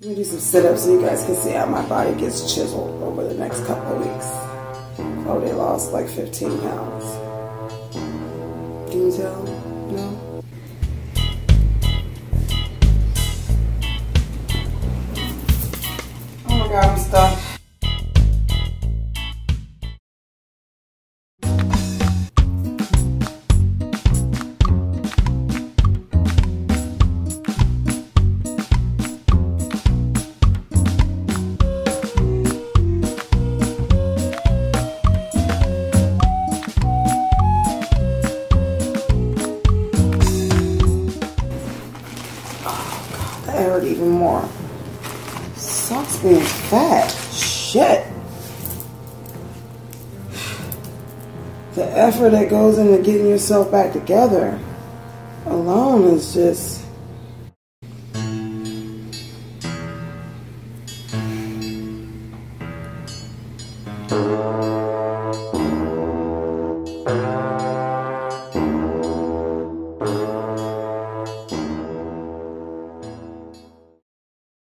do some sit-ups so you guys can see how my body gets chiseled over the next couple weeks. Oh, they lost like 15 pounds. Can you tell? No? Oh my god, I'm stuck. That hurt even more. Sucks being fat. Shit. The effort that goes into getting yourself back together alone is just.